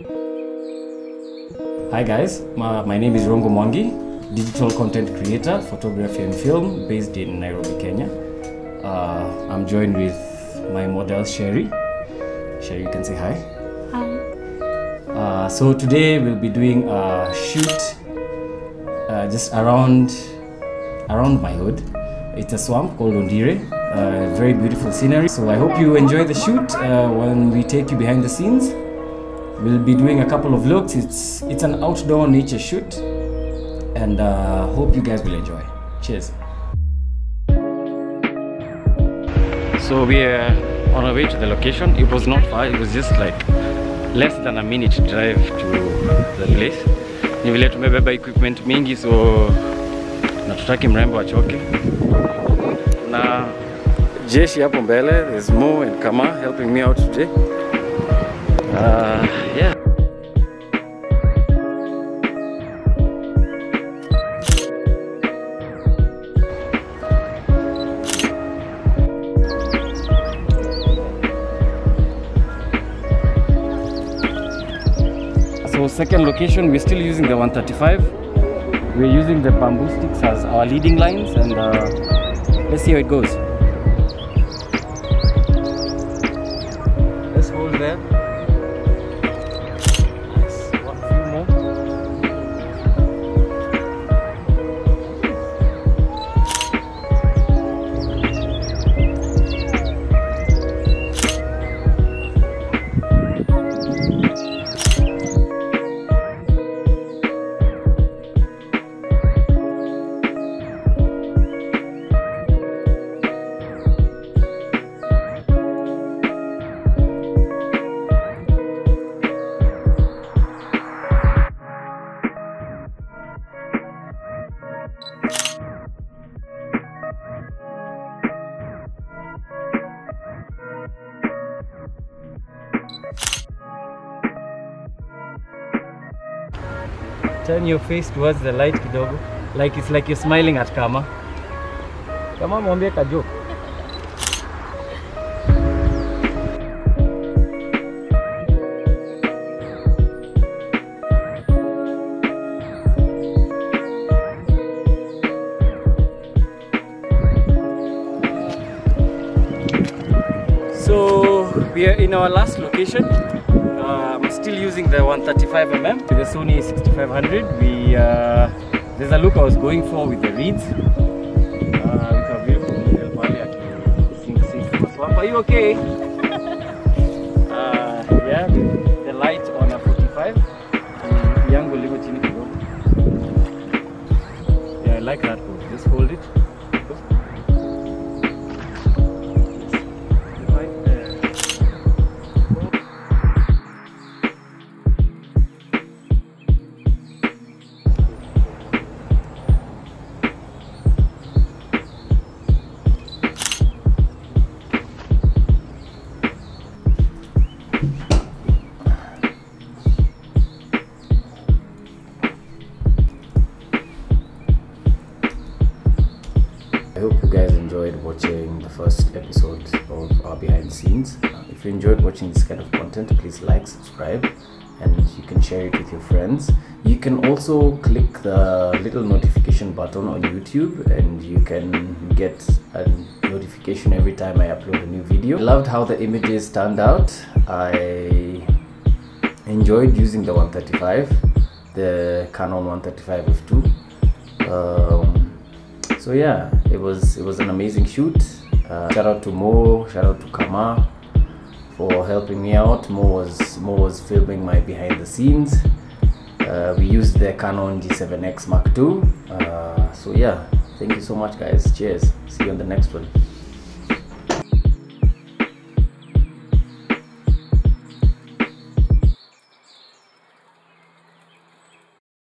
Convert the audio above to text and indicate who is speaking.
Speaker 1: Hi guys, my, my name is Rongo Mwangi, digital content creator, photography and film based in Nairobi, Kenya. Uh, I'm joined with my model Sherry. Sherry, you can say hi.
Speaker 2: Hi.
Speaker 1: Uh, so today we'll be doing a shoot uh, just around around my hood. It's a swamp called Ondiri. Uh, very beautiful scenery. So I hope you enjoy the shoot uh, when we take you behind the scenes. We'll be doing a couple of looks. It's it's an outdoor nature shoot, and uh, hope you guys will enjoy. Cheers. So we are on our way to the location. It was not far. It was just like less than a minute drive to the place. Ni vile tumebeba equipment mingi, so natutaki mrembo achoke. Na jeshi hapo mbele, there's Mo and Kama helping me out today. Uh, yeah. So second location, we're still using the 135. We're using the bamboo sticks as our leading lines and uh, let's see how it goes. Let's hold there. Turn your face towards the light kidogo. Like it's like you're smiling at Kama. Kama mwambie joke. So we are in our last location. Still using the 135mm with the Sony 6500. We uh, there's a look I was going for with the reeds. Uh. Are you okay? I hope you guys enjoyed watching the first episode of our behind the scenes. Uh, if you enjoyed watching this kind of content, please like, subscribe, and you can share it with your friends. You can also click the little notification button on YouTube and you can get a notification every time I upload a new video. I loved how the images turned out. I enjoyed using the 135, the Canon 135 f2. Um, so yeah it was it was an amazing shoot. Uh, shout out to mo shout out to kama for helping me out. Mo was mo was filming my behind the scenes. Uh, we used the canon g7x mark ii uh, so yeah thank you so much guys. Cheers. See you on the next one